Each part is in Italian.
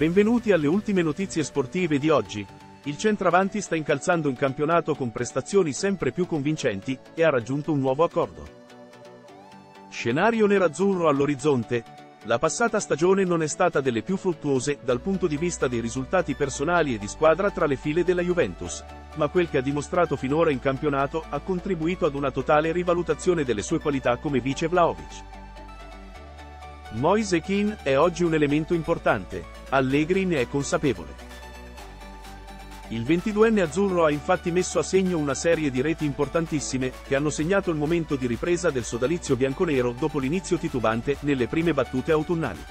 Benvenuti alle ultime notizie sportive di oggi. Il centravanti sta incalzando in campionato con prestazioni sempre più convincenti e ha raggiunto un nuovo accordo. Scenario nerazzurro all'orizzonte. La passata stagione non è stata delle più fruttuose dal punto di vista dei risultati personali e di squadra tra le file della Juventus, ma quel che ha dimostrato finora in campionato ha contribuito ad una totale rivalutazione delle sue qualità come vice Vlaovic. Moise Kean è oggi un elemento importante, Allegri ne è consapevole. Il 22enne azzurro ha infatti messo a segno una serie di reti importantissime, che hanno segnato il momento di ripresa del sodalizio bianconero dopo l'inizio titubante nelle prime battute autunnali.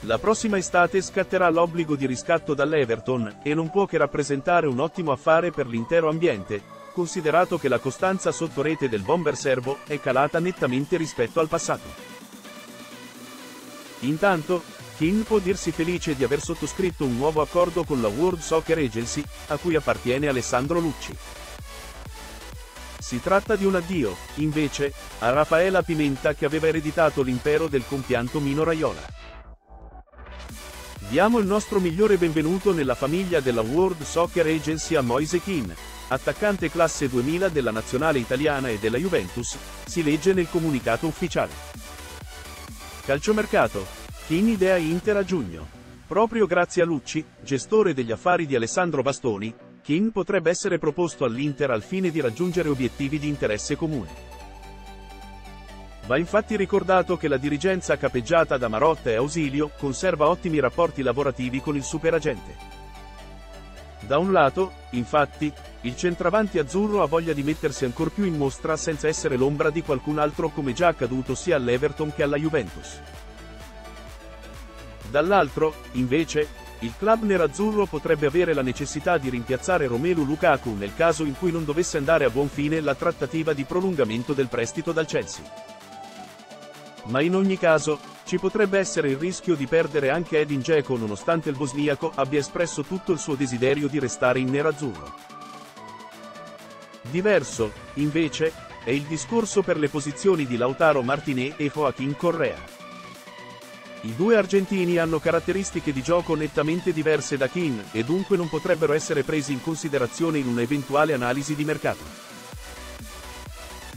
La prossima estate scatterà l'obbligo di riscatto dall'Everton, e non può che rappresentare un ottimo affare per l'intero ambiente, considerato che la costanza sotto rete del bomber serbo è calata nettamente rispetto al passato. Intanto, Kim può dirsi felice di aver sottoscritto un nuovo accordo con la World Soccer Agency, a cui appartiene Alessandro Lucci. Si tratta di un addio, invece, a Raffaella Pimenta che aveva ereditato l'impero del compianto Mino Raiola. Diamo il nostro migliore benvenuto nella famiglia della World Soccer Agency a Moise Keane, attaccante classe 2000 della nazionale italiana e della Juventus, si legge nel comunicato ufficiale. Calciomercato. Keane idea Inter a giugno. Proprio grazie a Lucci, gestore degli affari di Alessandro Bastoni, Keane potrebbe essere proposto all'Inter al fine di raggiungere obiettivi di interesse comune. Va infatti ricordato che la dirigenza capeggiata da Marotta e Ausilio conserva ottimi rapporti lavorativi con il superagente. Da un lato, infatti, il centravanti azzurro ha voglia di mettersi ancor più in mostra senza essere l'ombra di qualcun altro come già accaduto sia all'Everton che alla Juventus. Dall'altro, invece, il club nerazzurro potrebbe avere la necessità di rimpiazzare Romelu Lukaku nel caso in cui non dovesse andare a buon fine la trattativa di prolungamento del prestito dal Chelsea. Ma in ogni caso, ci potrebbe essere il rischio di perdere anche Edin Dzeko nonostante il bosniaco abbia espresso tutto il suo desiderio di restare in nerazzurro. Diverso, invece, è il discorso per le posizioni di Lautaro Martinez e Joaquin Correa. I due argentini hanno caratteristiche di gioco nettamente diverse da Keane e dunque non potrebbero essere presi in considerazione in un'eventuale analisi di mercato.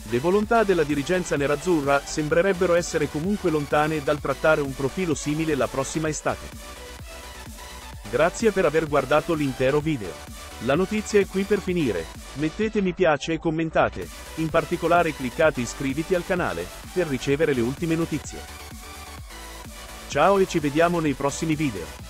Le volontà della dirigenza nerazzurra sembrerebbero essere comunque lontane dal trattare un profilo simile la prossima estate. Grazie per aver guardato l'intero video. La notizia è qui per finire. Mettete mi piace e commentate. In particolare cliccate iscriviti al canale, per ricevere le ultime notizie. Ciao e ci vediamo nei prossimi video.